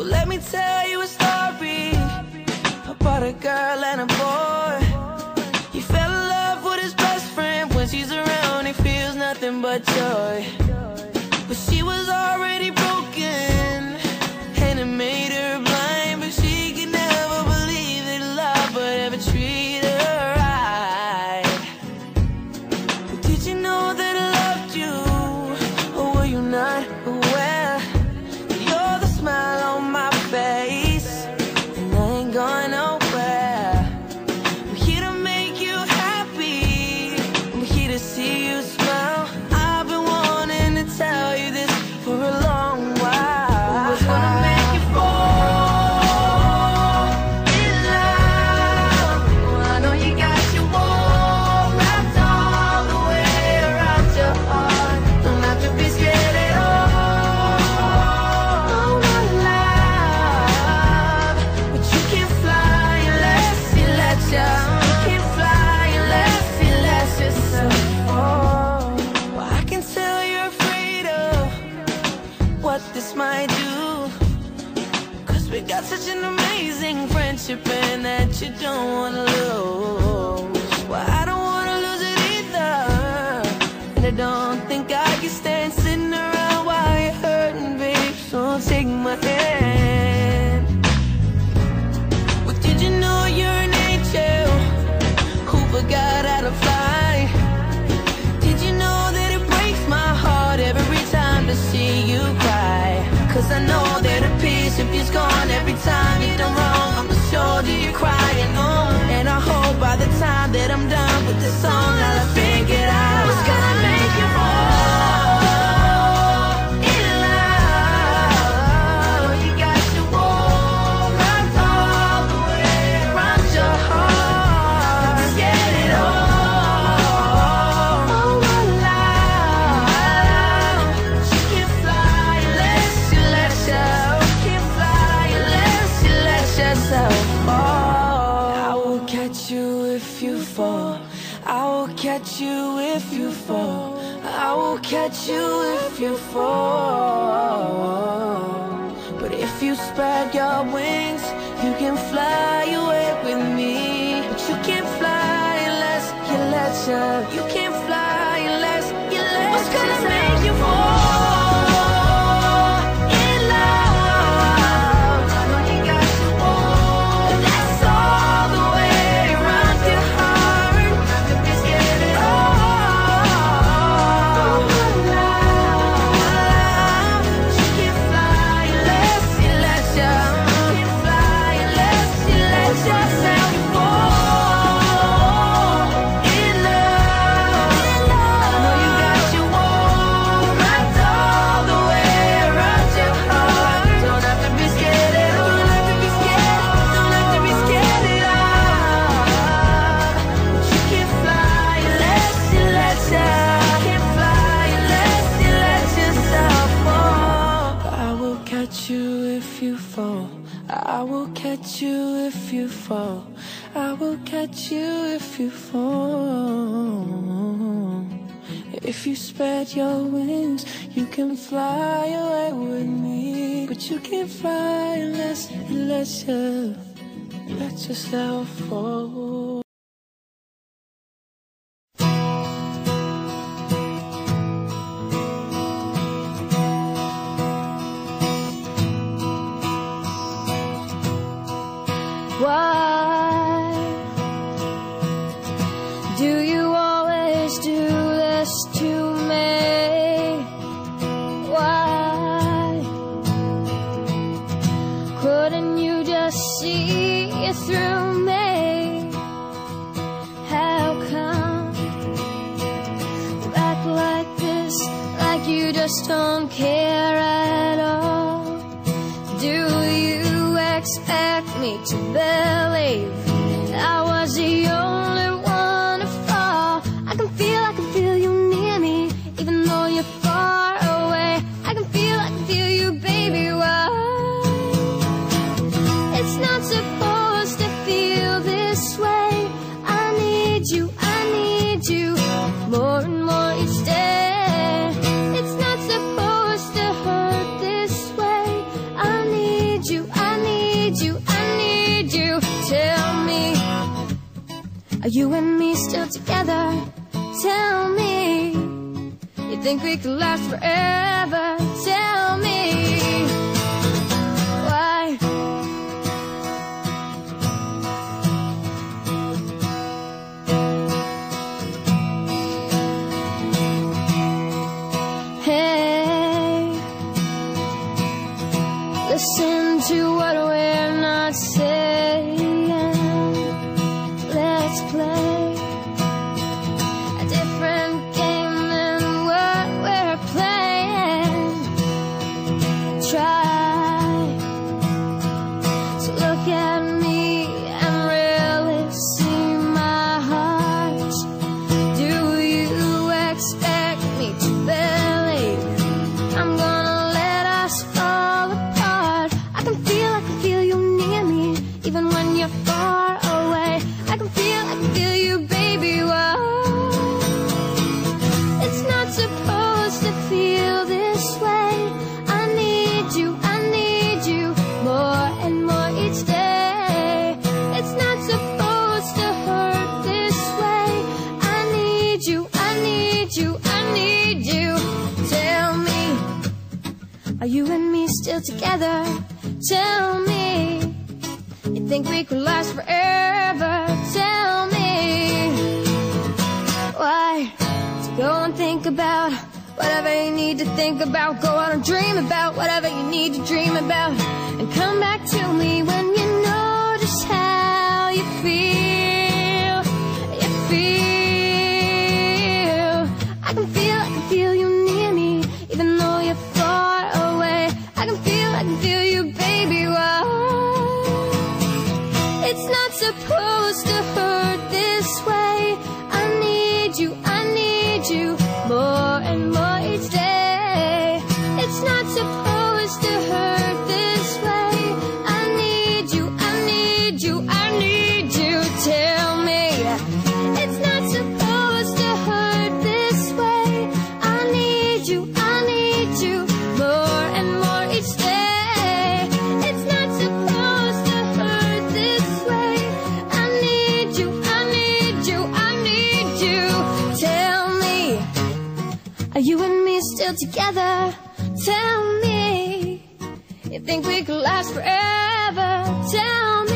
Well, let me tell you a story about a girl and a boy. He fell in love with his best friend. When she's around, he feels nothing but joy. But she was already broken, and it made such an amazing friendship and that you don't want to lose. Well, I don't want to lose it either. And I don't think I can stand sitting around while you're hurting, babe. So take my hand. fall. I will catch you if you fall. I will catch you if you fall. I will catch you if you fall. But if you spread your wings, you can fly. fall. I will catch you if you fall. If you spread your wings, you can fly away with me. But you can't fly unless, unless you let yourself fall. just don't care at all. Do you expect me to bear? Are you and me still together? Tell me. You think we could last forever? Tell place. together. Tell me, you think we could last forever? Tell me, why to go and think about whatever you need to think about? Go out and dream about whatever you need to dream about, and come back to me when you know just how you feel. You feel. Are you and me still together? Tell me. You think we could last forever? Tell me.